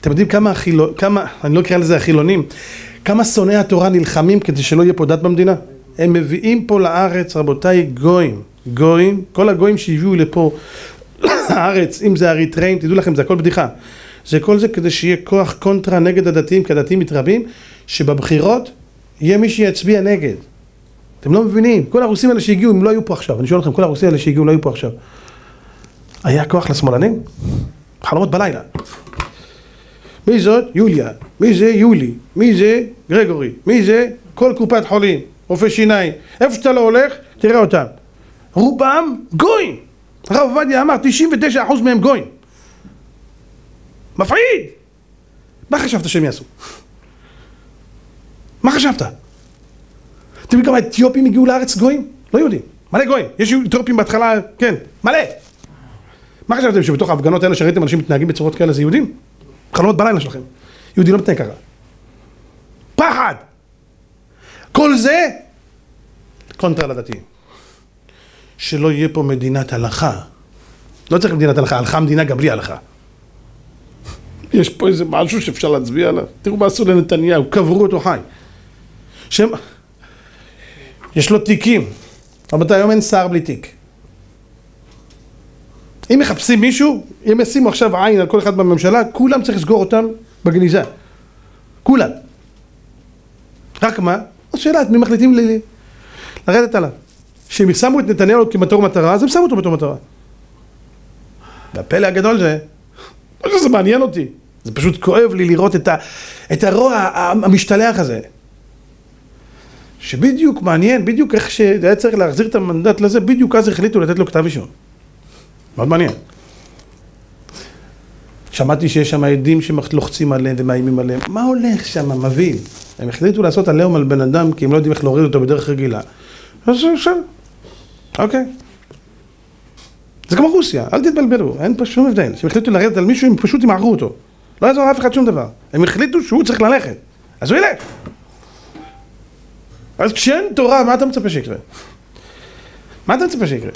אתם יודעים כמה החילונים, כמה, אני לא אקרא לזה החילונים, כמה שונאי התורה נלחמים כדי שלא יהיה פה דת במדינה? הם מביאים פה לארץ, רבותיי, גויים, גויים, כל הגויים שהביאו לפה לארץ, אם זה אריתראים, תדעו לכם, זה הכל בדיחה. זה כל זה כדי שיהיה כוח קונטרה נגד הדתיים, כי הדתיים מתרבים, שבבחירות יהיה מי שיצביע נגד. אתם לא מבינים, כל הרוסים האלה שהגיעו, הם לא היו פה עכשיו, אני שואל אתכם, כל הרוסים האלה שהגיעו לא היו פה עכשיו. היה כוח לשמאלנים? חלומות בלילה. מי זאת? יוליה. מי זה? יולי. מי זה? גרגורי. מי זה? כל קופת חולים. רופא שיניים. איפה שאתה לא הולך, תראה אותם. רובם גויים. הרב עובדיה אמר, 99% מהם גויים. מפחיד! מה חשבת שהם יעשו? מה חשבת? אתם יודעים כמה אתיופים הגיעו לארץ גויים? לא יהודים. מלא גויים. יש אתיופים בהתחלה, כן, מלא. מה חשבתם שבתוך ההפגנות האלה שראיתם אנשים מתנהגים בצורות כאלה זה יהודים? חלומות בלילה שלכם. יהודי לא מתנהג ככה. פחד! כל זה קונטרה לדתיים. שלא יהיה פה מדינת הלכה. לא צריך מדינת הלכה, הלכה מדינה גם בלי הלכה. יש פה איזה משהו שאפשר להצביע עליו. תראו מה עשו לנתניהו, קברו אותו חי. שם... יש לו תיקים. רבותיי, היום אין שר בלי תיק. אם מחפשים מישהו, אם ישימו עכשיו עין על כל אחד בממשלה, כולם צריך לסגור אותם בגניזה. כולם. רק מה? השאלה, את מי מחליטים ל... לרדת עליו. כשהם שמו את נתניהו כמטור מטרה, אז הם שמו אותו בתור מטרה. והפלא הגדול זה, לא שזה מעניין אותי, זה פשוט כואב לי לראות את, ה, את הרוע המשתלח הזה. שבדיוק מעניין, בדיוק איך שהיה צריך להחזיר את המנדט לזה, בדיוק אז החליטו לתת לו כתב אישום. מאוד מעניין. שמעתי שיש שם עדים שלוחצים עליהם ומאיימים עליהם. מה הולך שם, מבהיל? הם החליטו לעשות עליהום על בן אדם כי הם לא יודעים איך להוריד אותו בדרך רגילה. אז בסדר, אוקיי. זה כמו רוסיה, אל תתבלבלו, אין פה שום הבדל. כשהם החליטו לרדת על מישהו, הם פשוט ימעכו אותו. לא יעזור לאף אחד שום דבר. הם החליטו שהוא צריך ללכת, אז הוא ילך. אז כשאין תורה, מה אתה מצפה שיקרה? מה אתה מצפה שיקרה?